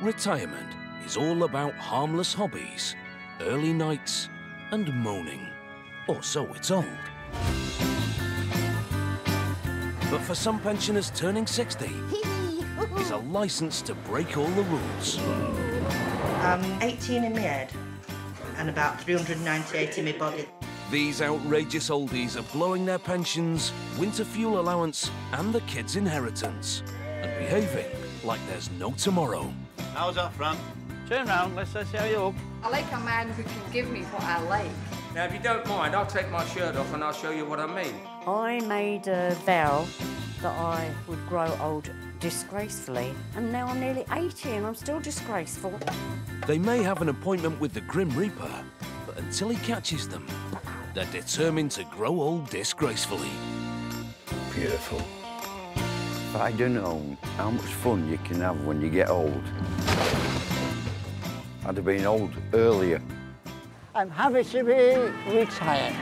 Retirement is all about harmless hobbies, early nights, and moaning. Or so we're told. But for some pensioners turning 60, is a license to break all the rules. I'm 18 in my head and about 398 in my body. These outrageous oldies are blowing their pensions, winter fuel allowance, and the kids' inheritance, and behaving like there's no tomorrow. How's that, Fran? Turn round, let's see how you look. I like a man who can give me what I like. Now, if you don't mind, I'll take my shirt off and I'll show you what I mean. I made a vow that I would grow old disgracefully, and now I'm nearly 80 and I'm still disgraceful. They may have an appointment with the Grim Reaper, but until he catches them, they're determined to grow old disgracefully. Beautiful. If I'd have known how much fun you can have when you get old, I'd have been old earlier. I'm happy to be retired.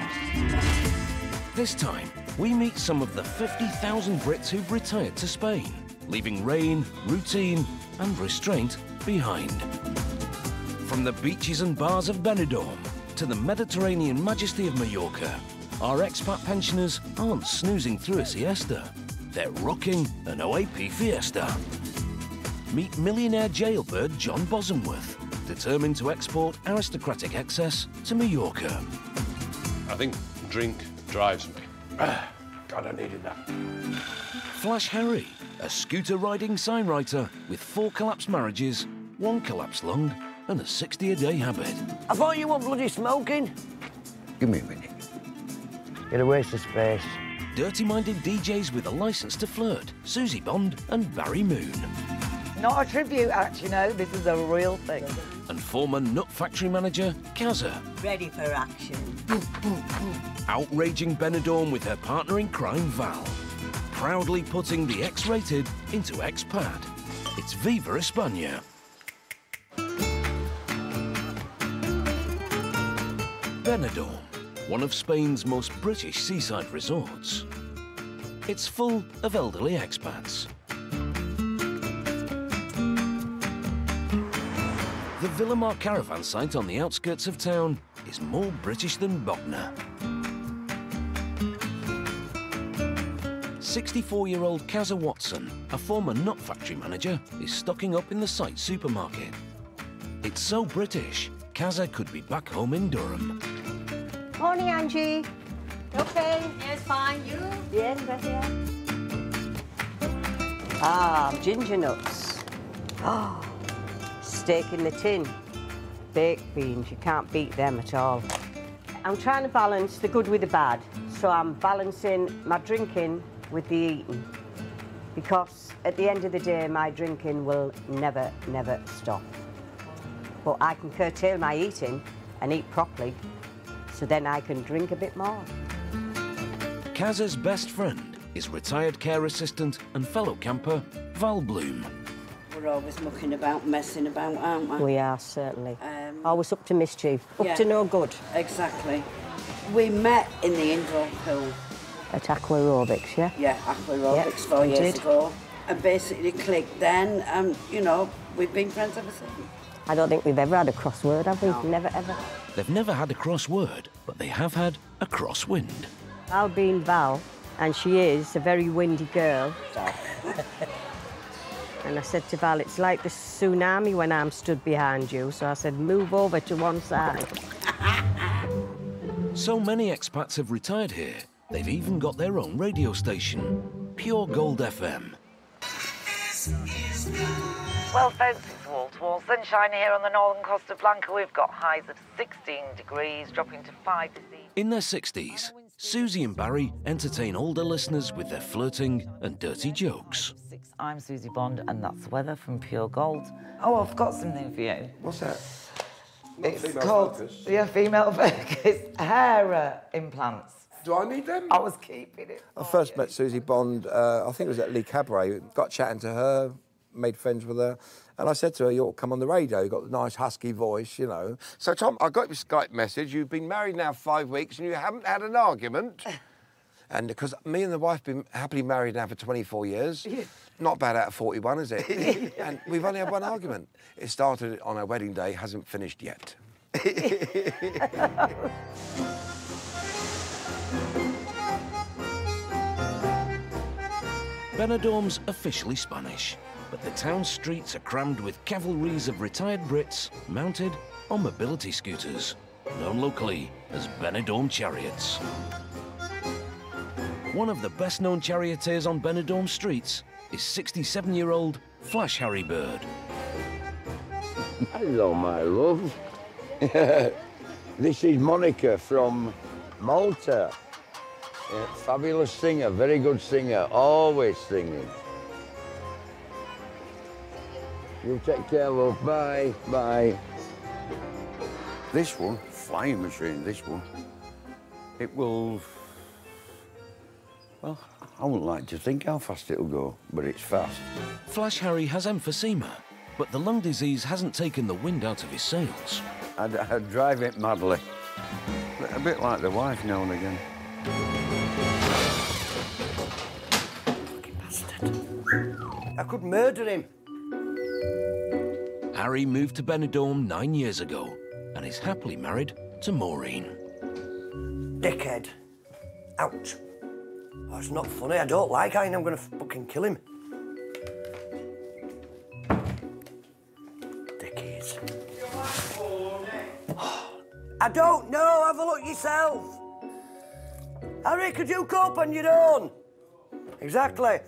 This time, we meet some of the 50,000 Brits who've retired to Spain, leaving rain, routine, and restraint behind. From the beaches and bars of Benidorm to the Mediterranean majesty of Mallorca, our expat pensioners aren't snoozing through a siesta. They're rocking an OAP fiesta. Meet millionaire jailbird John Bosomworth, determined to export aristocratic excess to Mallorca. I think drink drives me. God, I needed that. Flash Harry, a scooter-riding sign writer with four collapsed marriages, one collapsed lung, and a 60-a-day habit. I thought you were bloody smoking. Give me a minute. You're a waste of space. Dirty-minded DJs with a license to flirt, Susie Bond and Barry Moon. Not a tribute act, you know. This is a real thing. And former Nut Factory manager, Kaza. Ready for action. Outraging Benidorm with her partner in crime, Val. Proudly putting the X-rated into X-pad. It's Viva España. Benidorm, one of Spain's most British seaside resorts. It's full of elderly expats. The Villamar caravan site on the outskirts of town is more British than Bognor. 64-year-old Kaza Watson, a former nut factory manager, is stocking up in the site supermarket. It's so British, Kaza could be back home in Durham. Morning, Angie. Okay. Yes, fine. You? Yes, right here. Ah, ginger nuts. Oh, steak in the tin. Baked beans, you can't beat them at all. I'm trying to balance the good with the bad. So I'm balancing my drinking with the eating. Because at the end of the day, my drinking will never, never stop. But I can curtail my eating and eat properly, so then I can drink a bit more. Kaza's best friend is retired care assistant and fellow camper, Val Bloom. We're always mucking about, messing about, aren't we? We are, certainly. Um, Always up to mischief, up yeah. to no good. Exactly. We met in the indoor pool. At aqua aerobics, yeah? Yeah, aqua aerobics Yeah, four years did. ago. And basically clicked then, and you know, we've been friends ever since. I don't think we've ever had a crossword, have we? No. Never, ever. They've never had a crossword, but they have had a crosswind. Val being Val, and she is a very windy girl. and I said to Val, it's like the tsunami when I'm stood behind you. So I said, move over to one side. So many expats have retired here, they've even got their own radio station, Pure Gold FM. Well, folks, it's wall to wall sunshine here on the northern Costa Blanca. We've got highs of 16 degrees, dropping to 5 this evening. In their 60s, Susie and Barry entertain older listeners with their flirting and dirty jokes. I'm Susie Bond, and that's the weather from Pure Gold. Oh, I've got something for you. What's that? It's female called focus. yeah, female focus hair uh, implants. Do I need them? I was keeping it. I first met Susie Bond, uh, I think it was at Lee Cabaret. Got chatting to her, made friends with her. And I said to her, you ought to come on the radio. You've got a nice husky voice, you know. So, Tom, I got your Skype message. You've been married now five weeks and you haven't had an argument. And because me and the wife have been happily married now for 24 years, not bad out of 41, is it? and we've only had one argument. It started on our wedding day, hasn't finished yet. Benidorm's officially Spanish, but the town streets are crammed with cavalries of retired Brits mounted on mobility scooters, known locally as Benidorm chariots. One of the best-known charioteers on Benidorm streets is 67-year-old Flash Harry Bird. Hello, my love. this is Monica from Malta. Yeah, fabulous singer, very good singer, always singing. You take care, love. Bye, bye. This one, flying machine, this one, it will. Well, I wouldn't like to think how fast it'll go, but it's fast. Flash Harry has emphysema, but the lung disease hasn't taken the wind out of his sails. I'd, I'd drive it madly. A bit like the wife now and again. I could murder him. Harry moved to Benidorm nine years ago and is happily married to Maureen. Dickhead. Out. Oh, it's not funny. I don't like Ian. I'm going to fucking kill him. Dickies. I don't know. Have a look yourself. Harry, could you cope on your own? Exactly.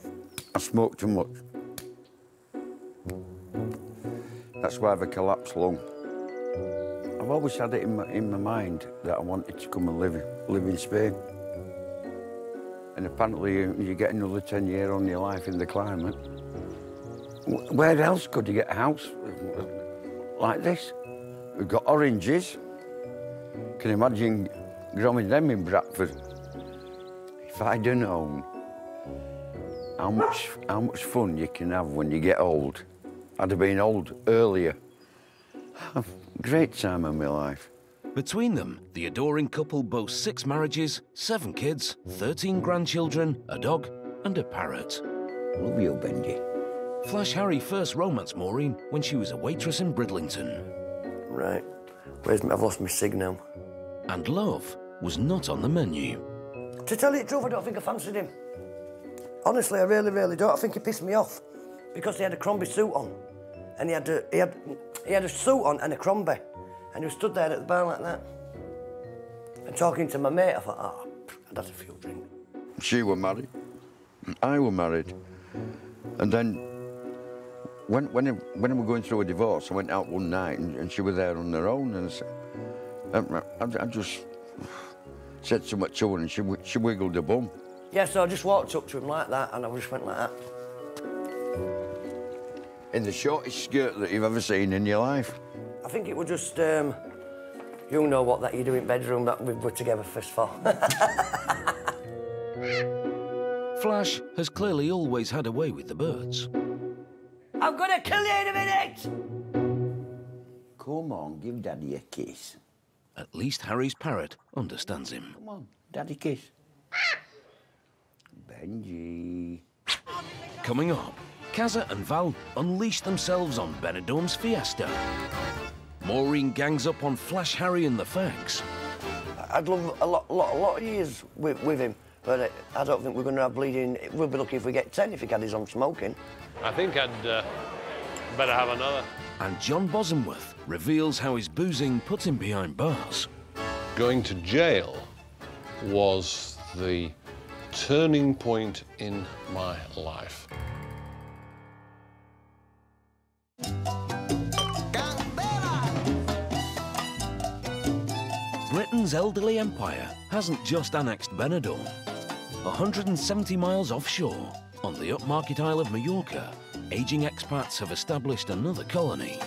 I smoke too much. That's why I've a collapsed lung. I've always had it in my, in my mind that I wanted to come and live, live in Spain. And apparently you, you get another 10 years on your life in the climate. Where else could you get a house like this? We've got oranges. Can you imagine growing them in Bradford? If I'd have known how much, how much fun you can have when you get old, I'd have been old earlier. Great time of my life. Between them, the adoring couple boast six marriages, seven kids, 13 grandchildren, a dog, and a parrot. Love you, Benji. Flash Harry first romanced Maureen when she was a waitress in Bridlington. Right. Where's my, I've lost my signal. And love was not on the menu. To tell you the truth, I don't think I fancied him. Honestly, I really, really don't. I think he pissed me off because he had a Crombie suit on, and he had a, he had he had a suit on and a Crombie, and he was stood there at the bar like that, and talking to my mate. I thought, oh, I'd had a few drinks. She were married. I were married. And then when, when, I, when I were going through a divorce, I went out one night and, and she was there on her own. And I, said, um, I, I just said something to her and she, she wiggled her bum. Yeah, so I just walked up to him like that, and I just went like that. In the shortest skirt that you've ever seen in your life. I think it was just, um, you know what that you do in bedroom that we were together first for. Flash has clearly always had a way with the birds. I'm gonna kill you in a minute! Come on, give Daddy a kiss. At least Harry's parrot understands him. Come on, Daddy kiss. Benji. Coming up, Kaza and Val unleash themselves on Benidorm's Fiesta. Maureen gangs up on Flash Harry and the Fags. I'd love a lot, lot, a lot of years with, with him, but I don't think we're going to have bleeding. We'll be lucky if we get 10 if he carries on smoking. I think I'd uh, better have another. And John Bosomworth reveals how his boozing put him behind bars. Going to jail was the turning point in my life. Britain's elderly empire hasn't just annexed Benidorm. 170 miles offshore, on the upmarket Isle of Mallorca, aging expats have established another colony.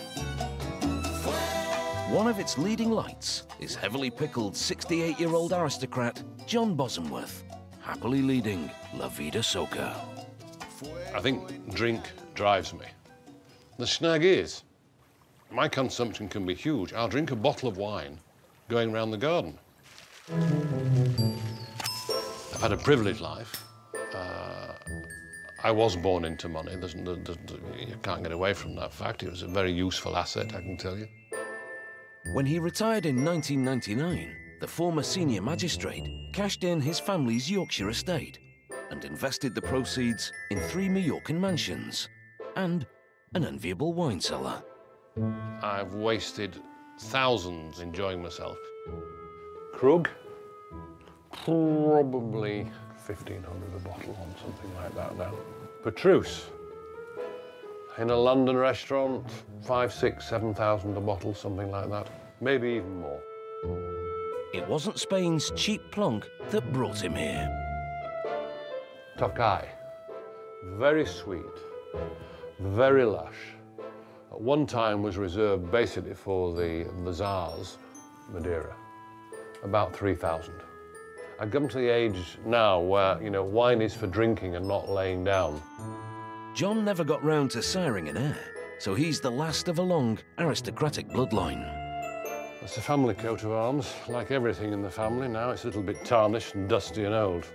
One of its leading lights is heavily pickled 68-year-old aristocrat John Bosomworth, happily leading La Vida Soca. I think drink drives me. The snag is, my consumption can be huge. I'll drink a bottle of wine going around the garden. I've had a privileged life. Uh, I was born into money. There's, there's, you can't get away from that fact. It was a very useful asset, I can tell you. When he retired in 1999, the former senior magistrate cashed in his family's Yorkshire estate and invested the proceeds in three Mallorcan mansions and an enviable wine cellar. I've wasted thousands enjoying myself. Krug, probably 1500 a bottle on something like that now. Petrus, in a London restaurant, five, six, five, six, seven thousand a bottle, something like that. Maybe even more. It wasn't Spain's cheap plonk that brought him here. Tokai, very sweet, very lush. At one time was reserved basically for the, the Tsars, Madeira, about 3,000. I've come to the age now where, you know, wine is for drinking and not laying down. John never got round to siring an heir, so he's the last of a long aristocratic bloodline. It's a family coat of arms. Like everything in the family now, it's a little bit tarnished and dusty and old.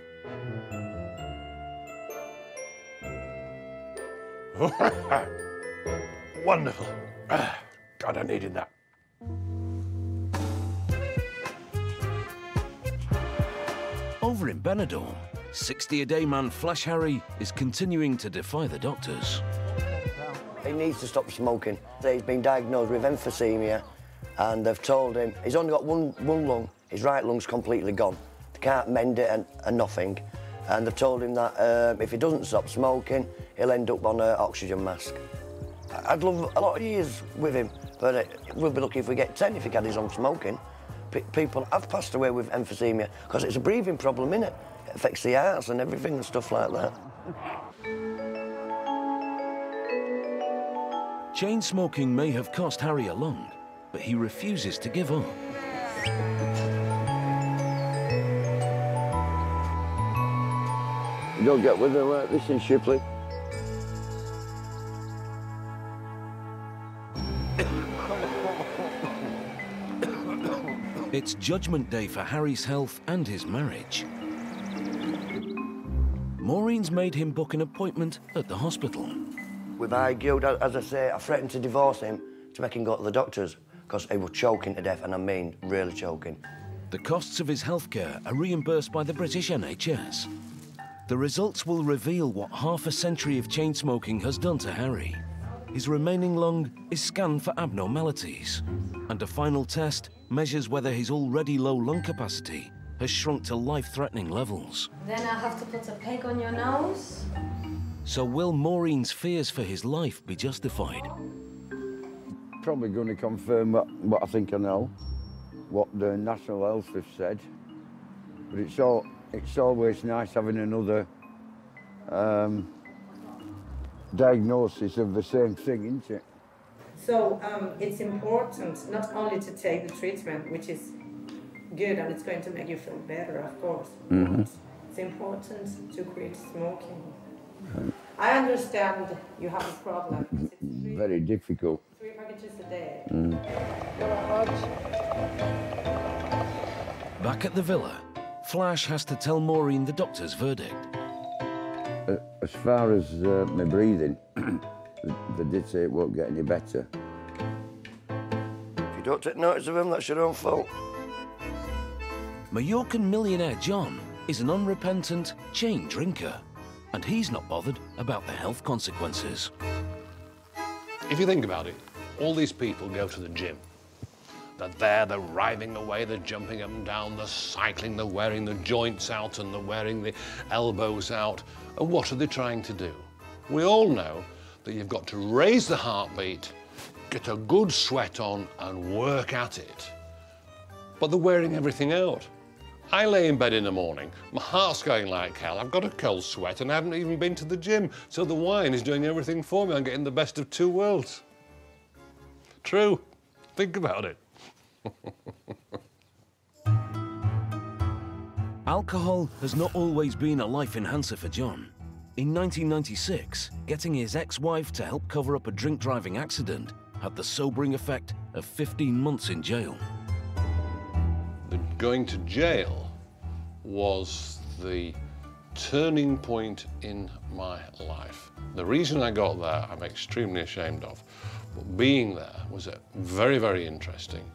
Wonderful. God, I needed that. Over in Benidorm, 60-a-day man Flash Harry is continuing to defy the doctors. He needs to stop smoking. He's been diagnosed with emphysema and they've told him he's only got one, one lung, his right lung's completely gone. They can't mend it and, and nothing. And they've told him that um, if he doesn't stop smoking, he'll end up on an oxygen mask. I'd love a lot of years with him, but uh, we'll be lucky if we get 10 if he carries on smoking. P people have passed away with emphysema because it's a breathing problem, innit? It affects the hearts and everything and stuff like that. Chain smoking may have cost Harry a lung, but he refuses to give up. You don't get with her like this in Shipley. It's judgment day for Harry's health and his marriage. Maureen's made him book an appointment at the hospital. We've argued, as I say, I threatened to divorce him to make him go to the doctors because he was choking to death, and I mean really choking. The costs of his healthcare are reimbursed by the British NHS. The results will reveal what half a century of chain smoking has done to Harry. His remaining lung is scanned for abnormalities, and a final test measures whether his already low lung capacity has shrunk to life-threatening levels. Then I have to put a peg on your nose. So will Maureen's fears for his life be justified? Probably going to confirm what, what I think I know, what the National Health have said. But it's all it's always nice having another um, diagnosis of the same thing, isn't it? So um, it's important not only to take the treatment, which is good and it's going to make you feel better, of course. Mm -hmm. It's important to quit smoking. I understand you have a problem. It's Very difficult. Three packages a day. Mm. Back at the villa, Flash has to tell Maureen the doctor's verdict. As far as uh, my breathing, they did say it won't get any better. If you don't take notice of him, that's your own fault. Mallorcan millionaire John is an unrepentant chain drinker, and he's not bothered about the health consequences. If you think about it, all these people go to the gym. They're there, they're writhing away, they're jumping up and down, they're cycling, they're wearing the joints out and they're wearing the elbows out. And what are they trying to do? We all know that you've got to raise the heartbeat, get a good sweat on and work at it. But they're wearing everything out. I lay in bed in the morning, my heart's going like hell, I've got a cold sweat and I haven't even been to the gym, so the wine is doing everything for me, I'm getting the best of two worlds. True, think about it. Alcohol has not always been a life enhancer for John. In 1996, getting his ex-wife to help cover up a drink-driving accident had the sobering effect of 15 months in jail. The going to jail was the turning point in my life. The reason I got there, I'm extremely ashamed of. But being there was very, very interesting.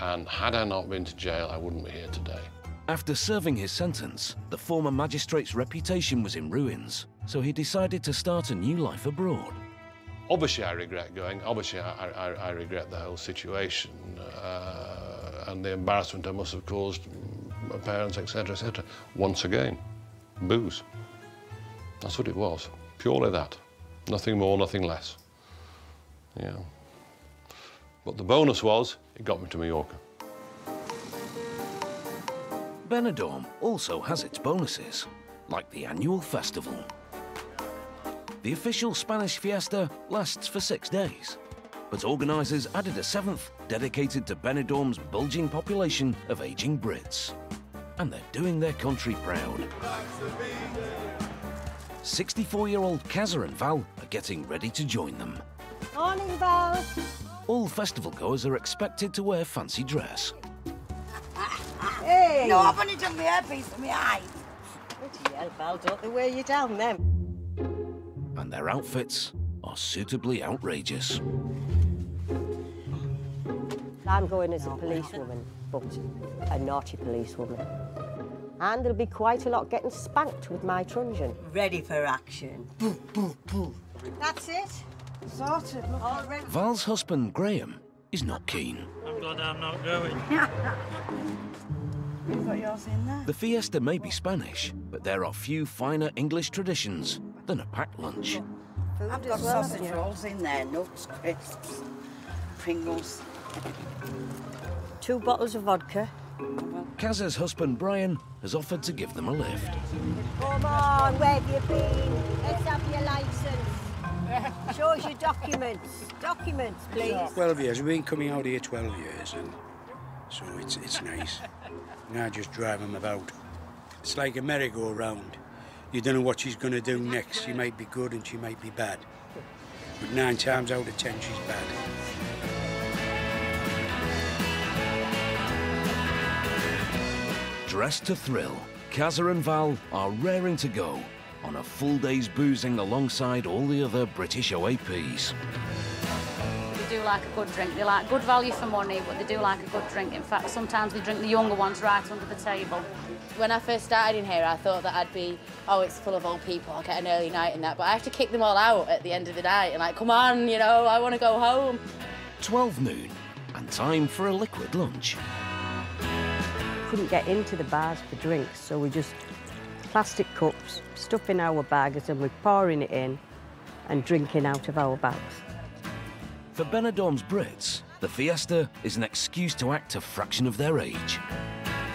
And had I not been to jail, I wouldn't be here today. After serving his sentence, the former magistrate's reputation was in ruins, so he decided to start a new life abroad. Obviously, I regret going. Obviously, I, I, I regret the whole situation uh, and the embarrassment I must have caused my parents, etc., etc. Once again, booze. That's what it was. Purely that. Nothing more, nothing less. Yeah. But the bonus was, it got me to Mallorca. Benidorm also has its bonuses, like the annual festival. The official Spanish fiesta lasts for six days, but organisers added a seventh dedicated to Benidorm's bulging population of ageing Brits. And they're doing their country proud. 64-year-old Kazza and Val are getting ready to join them. Morning, Val. All festival goers are expected to wear fancy dress. Hey! No, I've only done my hairpiece for my eyes. Bloody hell, Val, don't they wear you down then? and their outfits are suitably outrageous. I'm going as a policewoman, but a naughty policewoman. And there'll be quite a lot getting spanked with my truncheon. Ready for action. Boo, boo, boo. That's it. Sorted. All. Val's husband, Graham, is not keen. I'm glad I'm not going. You've got yours in there. The fiesta may be Spanish, but there are few finer English traditions than a packed lunch. I've got well, sausage yeah. rolls in there, nuts, crisps, Pringles. Two bottles of vodka. Kaz's husband, Brian, has offered to give them a lift. Come on, where have you been? Let's have your licence. Show us your documents. Documents, please. 12 years. We've been coming out here 12 years, and so it's, it's nice. now I just drive them about. It's like a merry-go-round. You don't know what she's going to do next. She might be good and she might be bad. But nine times out of ten, she's bad. Dressed to thrill, Kazza and Val are raring to go on a full day's boozing alongside all the other British OAPs. They do like a good drink. They like good value for money, but they do like a good drink. In fact, sometimes they drink the younger ones right under the table. When I first started in here, I thought that I'd be, oh, it's full of old people, I'll get an early night and that. But I have to kick them all out at the end of the night and like, come on, you know, I want to go home. 12 noon, and time for a liquid lunch. Couldn't get into the bars for drinks, so we just plastic cups, stuff in our bags, and we're pouring it in and drinking out of our bags. For Benidorm's Brits, the fiesta is an excuse to act a fraction of their age.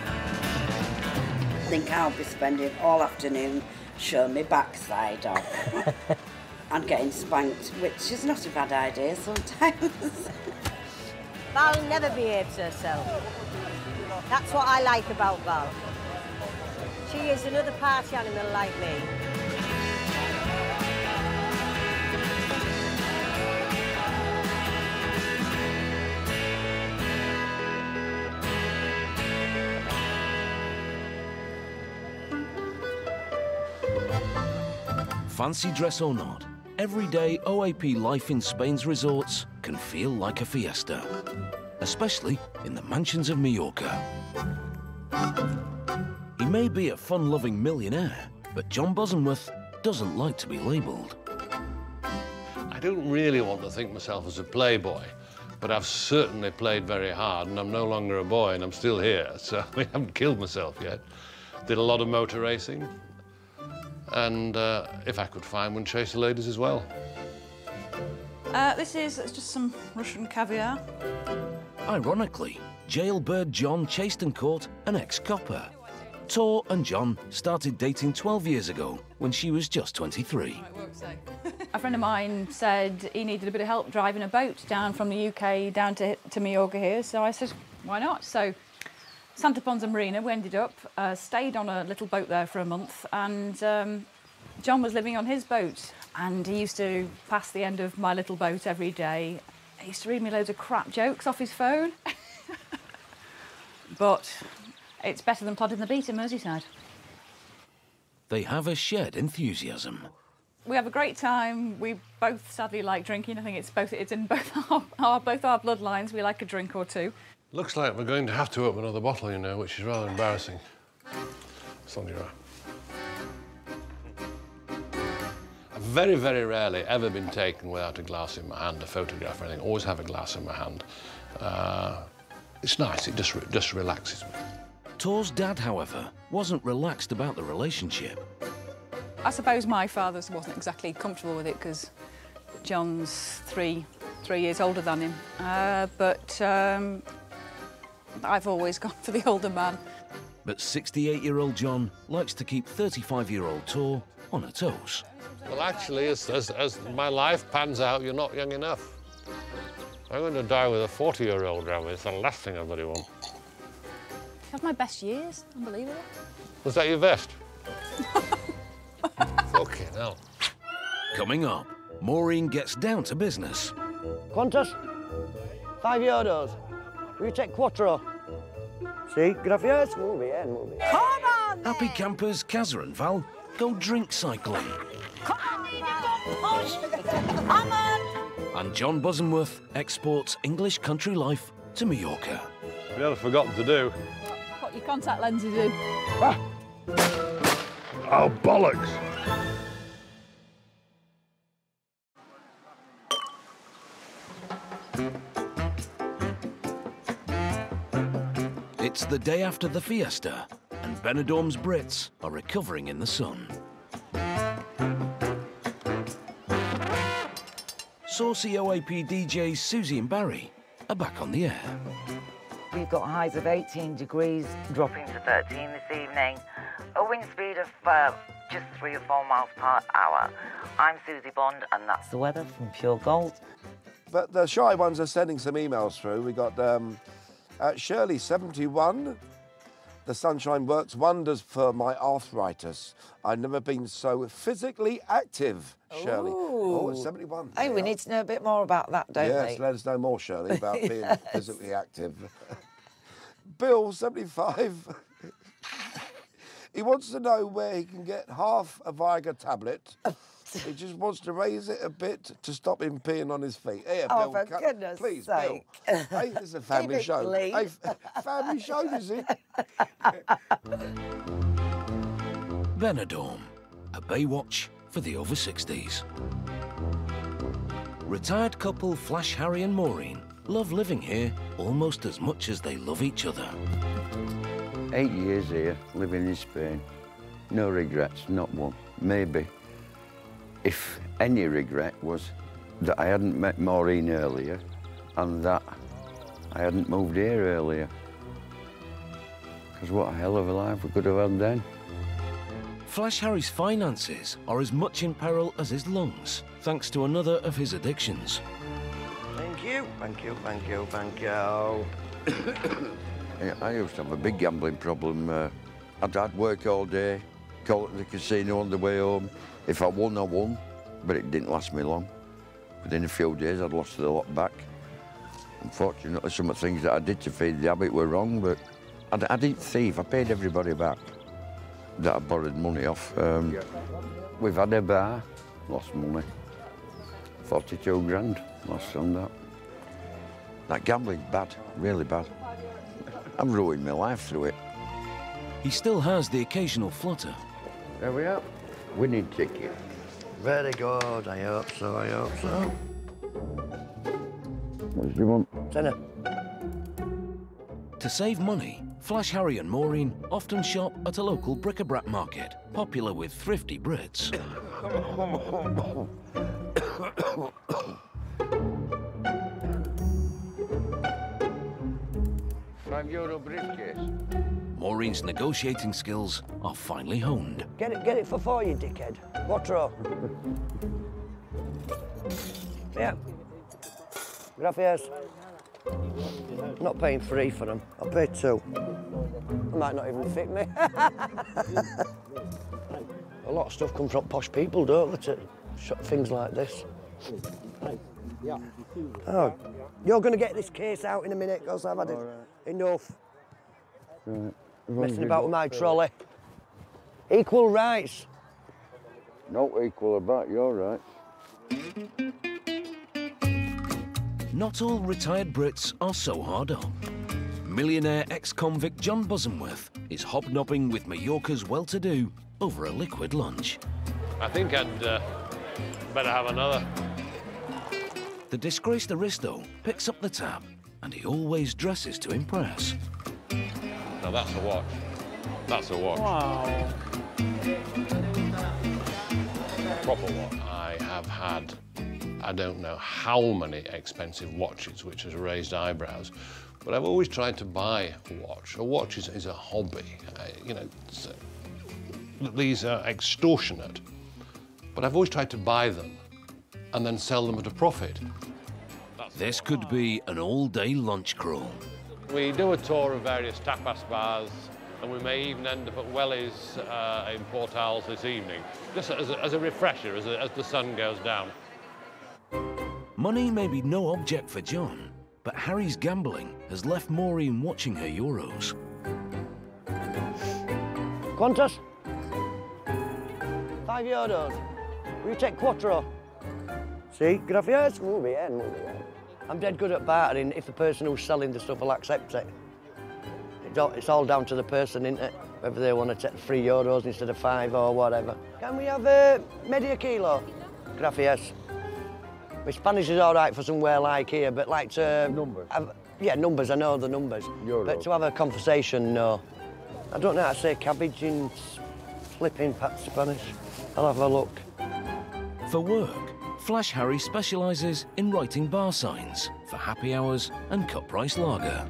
I think I'll be spending all afternoon showing my backside off and getting spanked, which is not a bad idea sometimes. Val never behaves herself. That's what I like about Val. She is another party animal like me. Fancy dress or not, everyday OAP life in Spain's resorts can feel like a fiesta, especially in the mansions of Mallorca. He may be a fun-loving millionaire, but John Bosomworth doesn't like to be labelled. I don't really want to think myself as a playboy, but I've certainly played very hard, and I'm no longer a boy, and I'm still here, so I haven't killed myself yet. Did a lot of motor racing, and uh, if I could find one, chase the ladies as well. Uh, this is it's just some Russian caviar. Ironically, jailbird John chased and caught an ex-copper. Tor and John started dating 12 years ago when she was just 23. A friend of mine said he needed a bit of help driving a boat down from the UK down to, to Mallorca here, so I said, why not? So Santa Ponsa Marina, we ended up, uh, stayed on a little boat there for a month, and um, John was living on his boat, and he used to pass the end of my little boat every day. He used to read me loads of crap jokes off his phone. but it's better than plodding the beat in Merseyside. they have a shared enthusiasm. We have a great time. We both sadly like drinking. I think it's both it's in both our, our both our bloodlines. We like a drink or two. Looks like we're going to have to open another bottle, you know, which is rather embarrassing. It's on your eye. I've very, very rarely ever been taken without a glass in my hand, a photograph or anything. Always have a glass in my hand. Uh, it's nice. It just, re just relaxes me. Tor's dad, however, wasn't relaxed about the relationship. I suppose my father's wasn't exactly comfortable with it because John's three three years older than him. Uh, but um, I've always gone for the older man. But 68-year-old John likes to keep 35-year-old Tor on her toes. Well, actually, as, as, as my life pans out, you're not young enough. I'm going to die with a 40-year-old around me. It's the last thing I bloody want. Have my best years. Unbelievable. Was that your vest? Fucking hell. Coming up, Maureen gets down to business. Qantas? Five euros. Will you take quattro? See, gracias. Muy bien, muy bien. Happy campers Kazza and Val go drink cycling. And John Bosomworth exports English country life to Mallorca. You know, I've forgotten to do. Put your contact lenses in. Ah. Oh, bollocks. It's the day after the fiesta, and Benidorm's Brits are recovering in the sun. Saucy OAP DJs Susie and Barry are back on the air. We've got highs of 18 degrees, dropping to 13 this evening. A wind speed of uh, just three or four miles per hour. I'm Susie Bond, and that's the weather from Pure Gold. But the shy ones are sending some emails through. We got um, uh, Shirley, 71. The sunshine works wonders for my arthritis. I've never been so physically active, Shirley. Oh, it's 71. Hey, we need to know a bit more about that, don't yes, we? let us know more, Shirley, about being physically active. Bill, 75. he wants to know where he can get half a Viagra tablet. he just wants to raise it a bit to stop him peeing on his feet. Here, Oh, Bill, for cut- goodness please, sake. Bill. Hey, this is a family show. clean. Hey, family show, you see. Benidorm, a Baywatch for the over 60s. Retired couple Flash Harry and Maureen love living here almost as much as they love each other. Eight years here, living in Spain. No regrets, not one. Maybe, if any regret was that I hadn't met Maureen earlier and that I hadn't moved here earlier. Because what a hell of a life we could have had then. Flash Harry's finances are as much in peril as his lungs, thanks to another of his addictions. Thank you, thank you, thank you, thank you. I used to have a big gambling problem. Uh, I'd, I'd work all day, call it the casino on the way home. If I won, I won, but it didn't last me long. Within a few days, I'd lost a lot back. Unfortunately, some of the things that I did to feed the habit were wrong, but I didn't thief. I paid everybody back that I borrowed money off. Um, we've had a bar, lost money. 42 grand, lost on that. That gambling's bad, really bad. I'm ruining my life through it. He still has the occasional flutter. There we are. Winning ticket. Very good, I hope so, I hope so. What do you want? Tenner. To save money, Flash Harry and Maureen often shop at a local bric-a-brac market, popular with thrifty Brits. Five euro briefcase. Maureen's negotiating skills are finely honed. Get it, get it for four, you dickhead. Quattro. yeah. Gracias. Not paying three for them. I'll pay two. It might not even fit me. A lot of stuff comes from posh people, don't they, to shop things like this. Oh, you're going to get this case out in a minute, because I've had it enough. Right. Messing about with my trolley. Equal rights. Not equal about, you're right. Not all retired Brits are so hard up. Millionaire ex-convict John Bosomworth is hobnobbing with Mallorca's well-to-do over a liquid lunch. I think I'd uh, better have another. The disgraced aristo picks up the tab, and he always dresses to impress. Now that's a watch. That's a watch. Wow. Proper watch. I have had, I don't know how many expensive watches which has raised eyebrows, but I've always tried to buy a watch. A watch is, is a hobby. I, you know, uh, these are extortionate, but I've always tried to buy them and then sell them at a profit. This could be an all-day lunch crawl. We do a tour of various tapas bars, and we may even end up at Welly's uh, in Portals this evening, just as a, as a refresher as, as the sun goes down. Money may be no object for John, but Harry's gambling has left Maureen watching her Euros. Qantas? Five euros. Will you take quattro? See, gracias. Muy bien, muy bien. I'm dead good at bartering if the person who's selling the stuff will accept it. It's all, down to the person, isn't it? Whether they want to take three euros instead of five or whatever. Can we have uh, media kilo? Gracias. My Spanish is all right for somewhere like here, but like to... Numbers? Have, yeah, numbers, I know the numbers. Euros. But to have a conversation, no. I don't know how to say cabbage in s- flipping pat Spanish. I'll have a look. For work, Flash Harry specialises in writing bar signs for happy hours and cut price lager.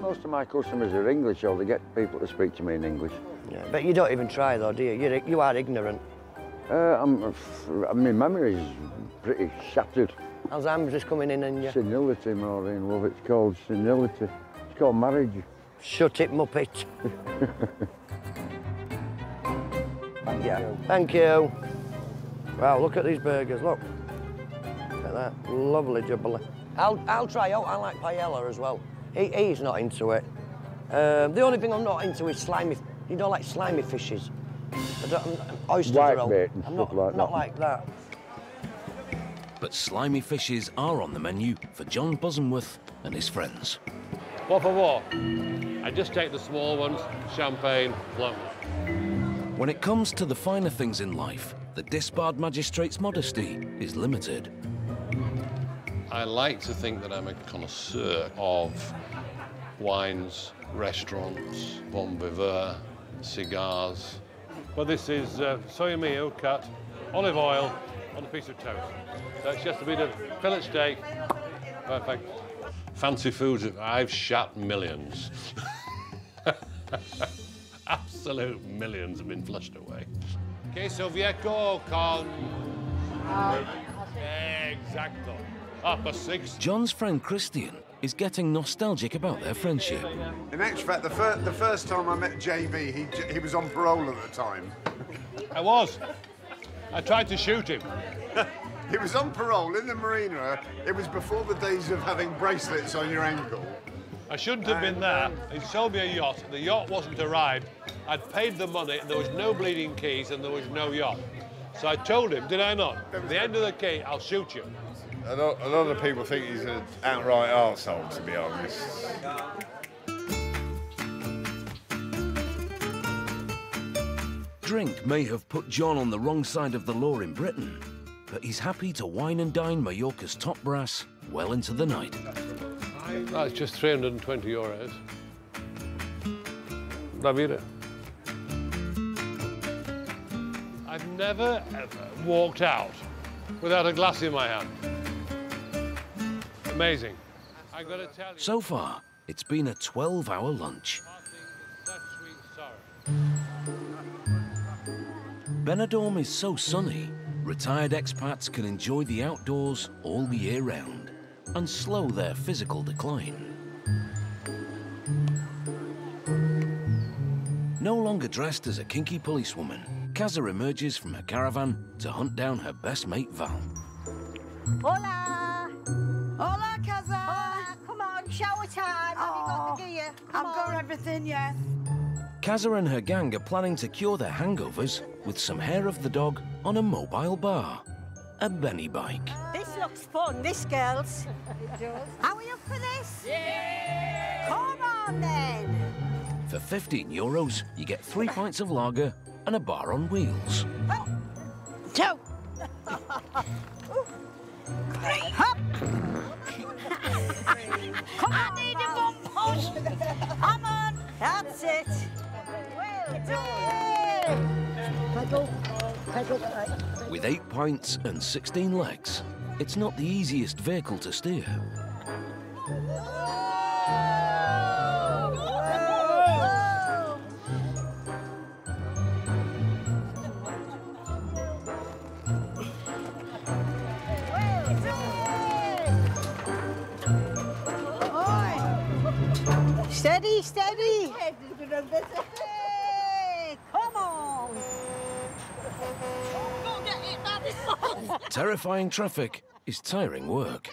Most of my customers are English, or they get people to speak to me in English. Yeah, but you don't even try though, do you? You're, you are ignorant. Uh, I'm, I mean, memory is pretty shattered. Alzheimer's is coming in and you... Senility, Maureen, love, it's called senility. It's called marriage. Shut it, Muppet. yeah. Thank you. Wow, look at these burgers, look. Look at that, lovely jubbly. I'll, I'll try out, I like paella as well. He, he's not into it. Um, the only thing I'm not into is slimy, you know, like slimy fishes. I don't, oysters are all- Whitebait and I'm stuff not, like not that. like that. But slimy fishes are on the menu for John Bosomworth and his friends. What for what? I just take the small ones, champagne, plum. When it comes to the finer things in life, the disbarred magistrate's modesty is limited. I like to think that I'm a connoisseur of wines, restaurants, bon vivant, cigars. Well, this is uh, soya mio cut, olive oil on a piece of toast. So it's just a bit of fillet steak. Perfect. Fancy foods, I've shot millions. Absolute millions have been flushed away. Queso viejo con... Exacto. Up six. John's friend Christian is getting nostalgic about their friendship. In actual fact, the, fir- the first time I met JB, he, he was on parole at the time. I was. I tried to shoot him. He was on parole in the marina. It was before the days of having bracelets on your ankle. I shouldn't have been there. He sold me a yacht. The yacht wasn't arrived. I'd paid the money, and there was no bleeding keys, and there was no yacht. So I told him, did I not? At the end of the key, I'll shoot you. A lot, a lot of people think he's an outright arsehole, to be honest. Drink may have put John on the wrong side of the law in Britain, but he's happy to wine and dine Mallorca's top brass well into the night. That's just 320 euros. La vida. I've never, ever walked out without a glass in my hand. Amazing. I gotta tell you. So far, it's been a 12-hour lunch. That. Benidorm is so sunny, retired expats can enjoy the outdoors all the year round and slow their physical decline. No longer dressed as a kinky policewoman, Kaza emerges from her caravan to hunt down her best mate Val. Hola! Hola, Kaza! Hola, come on, shower time. Have you got the oh, gear? Come I've got everything, yes. Kazza and her gang are planning to cure their hangovers with some hair of the dog on a mobile bar, a Benny bike. This looks fun, this, girls. It does. Are you up for this? Yeah! Come on, then. For 15 euros, you get three pints of lager and a bar on wheels. Oh. Two. Hop. Come on, need a bum push. Come on. That's it. Well done. Pedal. Pedal. With eight pints and 16 legs, it's not the easiest vehicle to steer. Steady, steady. Terrifying traffic is tiring work.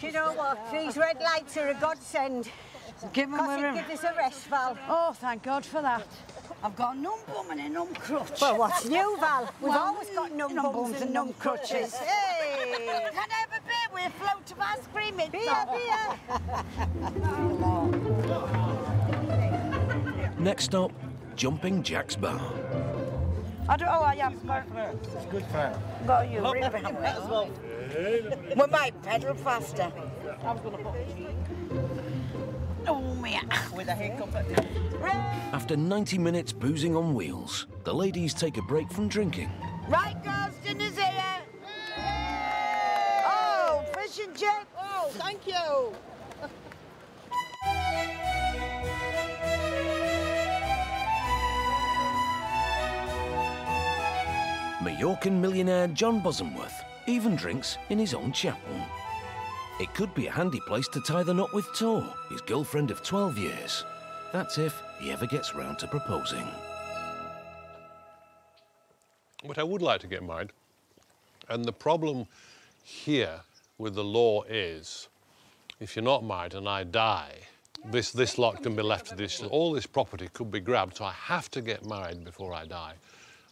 Do you know what? These red lights are a godsend. Give Because a- it gives us a rest, Val. Oh, thank God for that. I've got a numb bum and a numb crutch. Well, what's new, Val? We've Well, always got numb, numb bums bums and numb crutches. Hey! Can I have a beer with a float of ice cream in Beer, beer. Next stop, Jumping Jack's Bar. I don't know, oh, I have got, It's good fun. got you ripping well. We might pedal faster. Oh, me. With a hiccup After 90 minutes boozing on wheels, the ladies take a break from drinking. Right, girls, dinner's here. Oh, fish and chips. Oh, thank you. Mallorcan millionaire John Bosomworth even drinks in his own chapel. It could be a handy place to tie the knot with Tor, his girlfriend of 12 years. That's if he ever gets round to proposing. But I would like to get married. And the problem here with the law is if you're not married and I die, this, this lot can be left to this. All this property could be grabbed, so I have to get married before I die.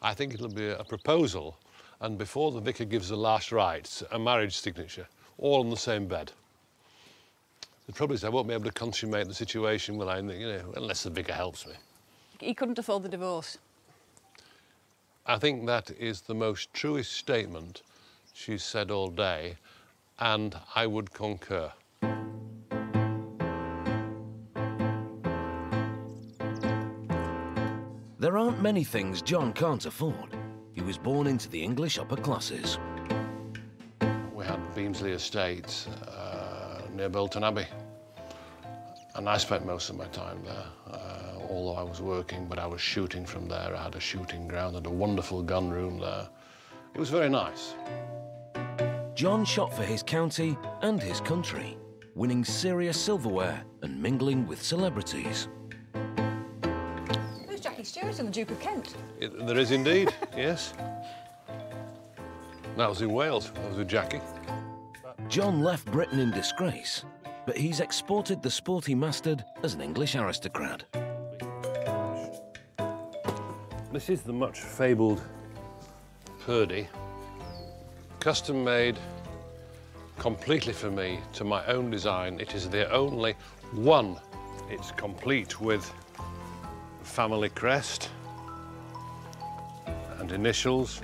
I think it'll be a proposal, and before the vicar gives the last rites, a marriage signature, all on the same bed. The trouble is I won't be able to consummate the situation, will I? You know, unless the vicar helps me. He couldn't afford the divorce. I think that is the most truest statement she's said all day, and I would concur. There aren't many things John can't afford. He was born into the English upper classes. We had Beamsley Estate uh, near Bolton Abbey, and I spent most of my time there. Uh, although I was working, but I was shooting from there. I had a shooting ground and a wonderful gun room there. It was very nice. John shot for his county and his country, winning serious silverware and mingling with celebrities. There's and the Duke of Kent. It, there is indeed, yes. That was in Wales. I was with Jackie. John left Britain in disgrace, but he's exported the sport he mastered as an English aristocrat. This is the much fabled Purdey, custom made completely for me to my own design. It is the only one. It's complete with family crest and initials.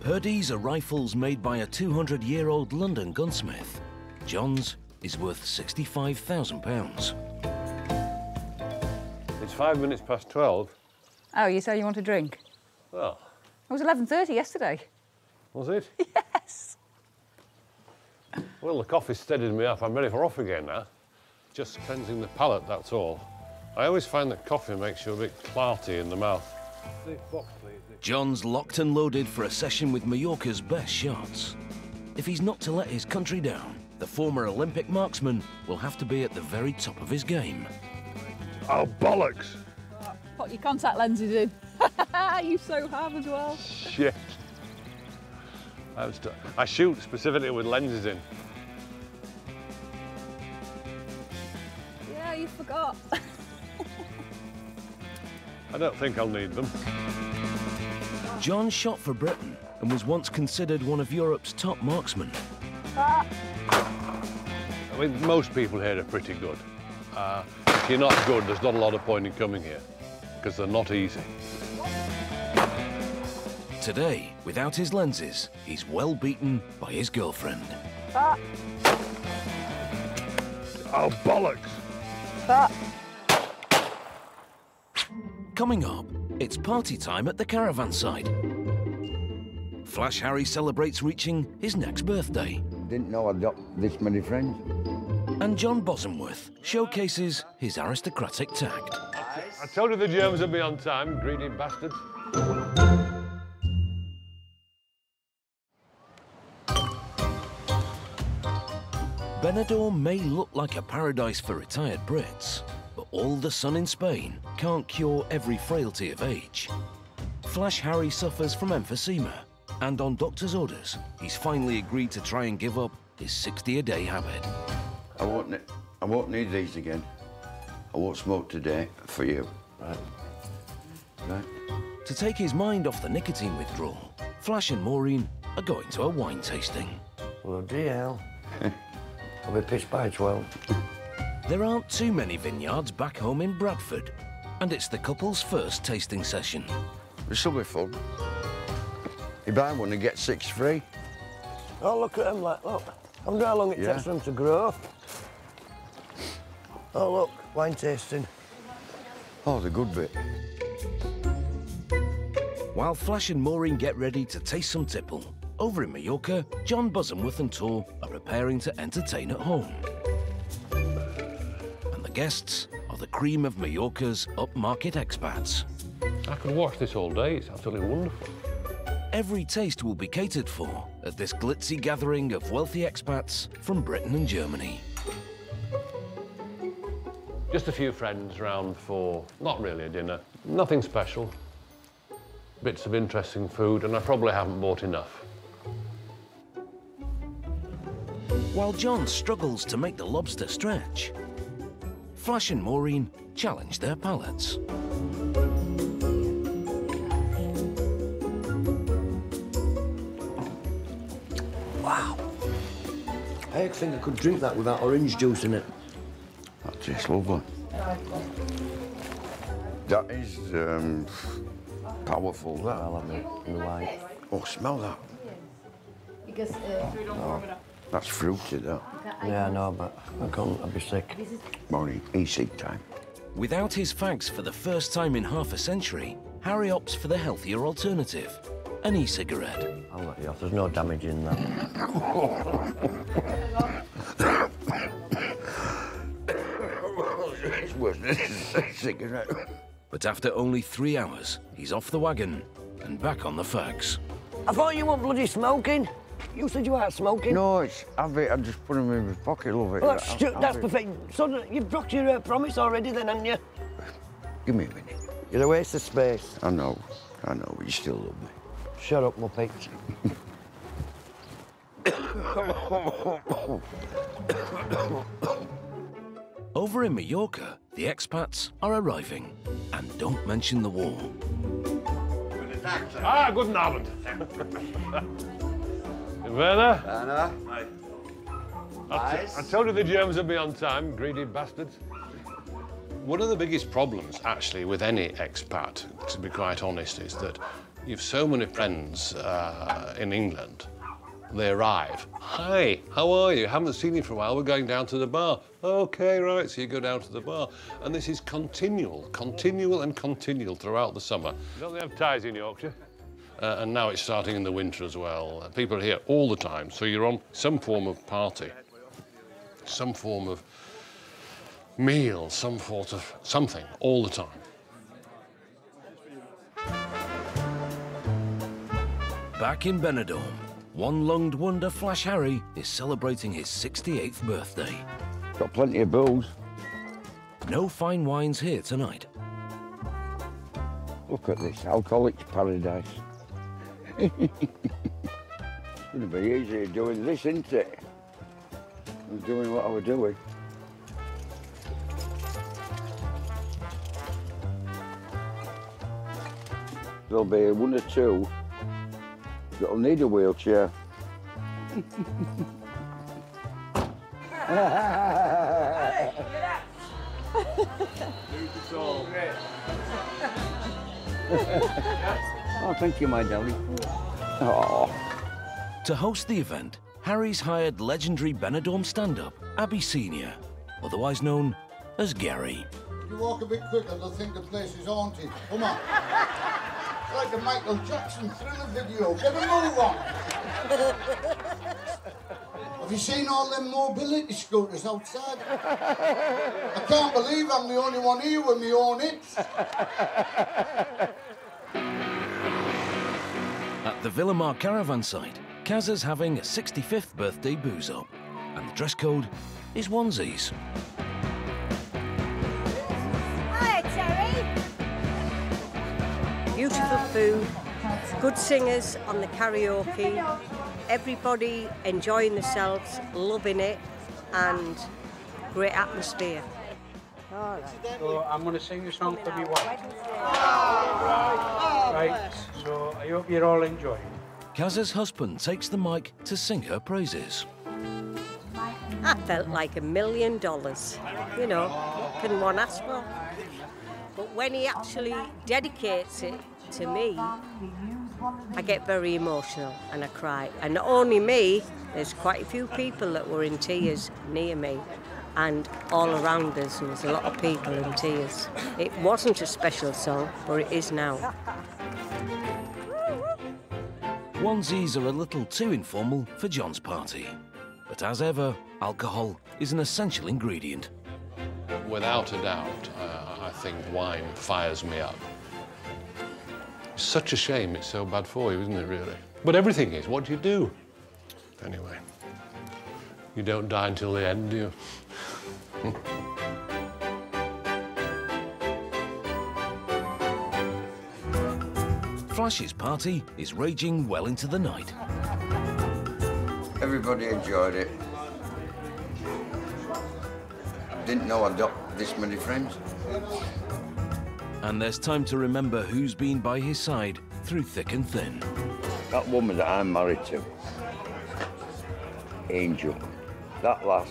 Purdey's are rifles made by a 200-year-old London gunsmith. John's is worth £65,000. It's five minutes past 12. Oh, you say you want a drink? Well, It was 11.30 yesterday. was it? Yes. Well, the coffee steadied me up. I'm ready for off again now. Just cleansing the palate, that's all. I always find that coffee makes you a bit clarty in the mouth. John's locked and loaded for a session with Mallorca's best shots. If he's not to let his country down, the former Olympic marksman will have to be at the very top of his game. Oh, bollocks! Put your contact lenses in. you so have as well. Shit. I, was t- I shoot specifically with lenses in. Yeah, you forgot. I don't think I'll need them. John shot for Britain and was once considered one of Europe's top marksmen. I mean, most people here are pretty good. Uh, if you're not good, there's not a lot of point in coming here, because they're not easy. Today, without his lenses, he's well beaten by his girlfriend. Oh, bollocks! Coming up, it's party time at the caravan side. Flash Harry celebrates reaching his next birthday. Didn't know I'd got this many friends. And John Bosomworth showcases his aristocratic tact. I told you the Germans would be on time, greedy bastards. Benidorm may look like a paradise for retired Brits, but all the sun in Spain can't cure every frailty of age. Flash Harry suffers from emphysema, and on doctor's orders, he's finally agreed to try and give up his 60-a-day habit. I won't, I won't need these again. I won't smoke today for you. Right. Right. To take his mind off the nicotine withdrawal, Flash and Maureen are going to a wine tasting. Bloody hell. I'll be pissed by 12. There aren't too many vineyards back home in Bradford, and it's the couple's first tasting session. This will be fun. You buy one and get six free. Oh, look at them, like, look. I wonder how long it Yeah. takes for them to grow. Oh, look, wine tasting. Oh, the good bit. While Flash and Maureen get ready to taste some tipple, over in Mallorca, John Bosomworth and Tor are preparing to entertain at home. Guests are the cream of Mallorca's upmarket expats. I could watch this all day. It's absolutely wonderful. Every taste will be catered for at this glitzy gathering of wealthy expats from Britain and Germany. Just a few friends round for not really a dinner, nothing special. Bits of interesting food, and I probably haven't bought enough. While John struggles to make the lobster stretch, Flash and Maureen challenge their palates. Wow. I think I could drink that without orange juice in it. That tastes lovely. That is um, powerful, that. Well, I mean, in the wine. Oh, smell that. Because uh, Oh, that's fruity, that. Yeah, I know, but I can't, I'd be sick. Morning, e-cig time. Without his fags for the first time in half a century, Harry opts for the healthier alternative, an e-cigarette. I'll let you off. There's no damage in that. it's worse than a cigarette. But after only three hours, he's off the wagon and back on the fags. I thought you weren't bloody smoking. You said you weren't smoking. No, it's have it. I just put them in my pocket, love it. Well, that's, Have- stu- have that's it. perfect. So you've broke your uh, promise already then, haven't you? Give me a minute. You're a waste of space. I know, I know, but you still love me. Shut up, Muppet. Over in Mallorca, the expats are arriving. And don't mention the war. Ah, guten Abend. Werner? Anna. I, t- I told you the Germans would be on time, greedy bastards. One of the biggest problems, actually, with any expat, to be quite honest, is that you've so many friends uh, in England. They arrive. Hi, how are you? Haven't seen you for a while. We're going down to the bar. Okay, right. So you go down to the bar, and this is continual, continual, and continual throughout the summer. Don't they have ties in Yorkshire? Uh, and now it's starting in the winter as well. Uh, people are here all the time, so you're on some form of party, some form of meal, some sort of something all the time. Back in Benidorm, one-lunged wonder Flash Harry is celebrating his 68th birthday. Got plenty of booze. No fine wines here tonight. Look at this, alcoholics paradise. it's gonna be easier doing this, isn't it? Than doing what I was doing. there'll be one or two that'll need a wheelchair. oh, thank you, my darling. Oh. To host the event, Harry's hired legendary Benidorm stand-up, Abby Senior, otherwise known as Gary. You walk a bit quicker, they'll think the place is haunted. Come on. It's like a Michael Jackson thriller video. Get a move on. Have you seen all them mobility scooters outside? I can't believe I'm the only one here with my own hips. At the Villamar caravan site, Kazza's having a 65th birthday booze up, and the dress code is onesies. Hi, Terry. Beautiful food, good singers on the karaoke, everybody enjoying themselves, loving it, and great atmosphere. All right. So I'm going to sing a song for my wife. Right, so I hope you're all enjoying. Kazza's husband takes the mic to sing her praises. I felt like a million dollars. You know, what can one ask for? But when he actually dedicates it to me, I get very emotional and I cry. And not only me, there's quite a few people that were in tears near me. And all around us, there was a lot of people in tears. It wasn't a special song, but it is now. Onesies are a little too informal for John's party. But as ever, alcohol is an essential ingredient. Without a doubt, uh, I think wine fires me up. It's such a shame it's so bad for you, isn't it, really? But everything is. What do you do? Anyway, you don't die until the end, do you? Flash's party is raging well into the night. Everybody enjoyed it. I didn't know I'd got this many friends. And there's time to remember who's been by his side through thick and thin. That woman that I'm married to, Angel, that lass,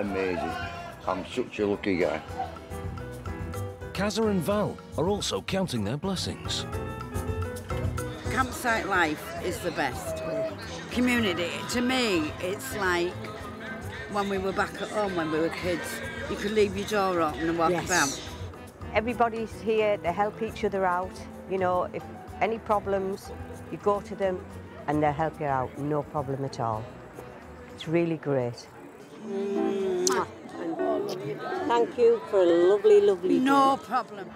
amazing. I'm such a lucky guy. Kazza and Val are also counting their blessings. Campsite life is the best. Community, to me, it's like when we were back at home when we were kids. You could leave your door open and walk Yes. about. Everybody's here, they help each other out. You know, if any problems, you go to them and they'll help you out, no problem at all. It's really great. Mwah. Thank you for a lovely, lovely No day. problem.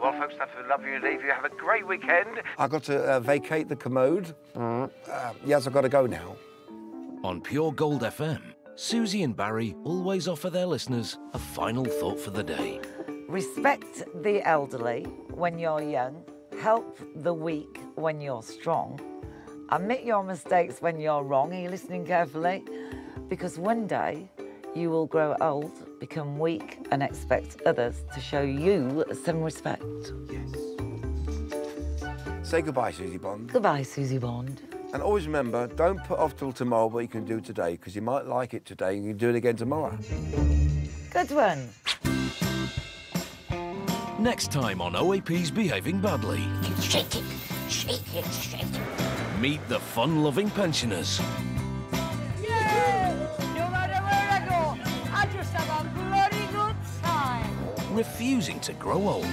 Well, folks, that's a lovely leave. You have a great weekend. I've got to uh, vacate the commode. Uh, yes, I've got to go now. On Pure Gold FM, Susie and Barry always offer their listeners a final thought for the day. Respect the elderly when you're young, help the weak when you're strong, admit your mistakes when you're wrong. Are you listening carefully? Because one day you will grow old, become weak, and expect others to show you some respect. Yes. Say goodbye, Susie Bond. Goodbye, Susie Bond. And always remember, don't put off till tomorrow what you can do today, because you might like it today and you can do it again tomorrow. Good one. Next time on OAP's Behaving Badly. Shake it, shake it, shake it. Meet the fun-loving pensioners. No matter where I go, I just have a bloody good time. refusing to grow old.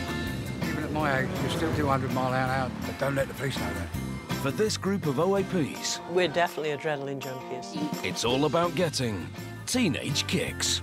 Even at my age, you're still do 100 mile an hour, but don't let the police know that. For this group of OAPs, We're definitely adrenaline junkies. it's all about getting teenage kicks.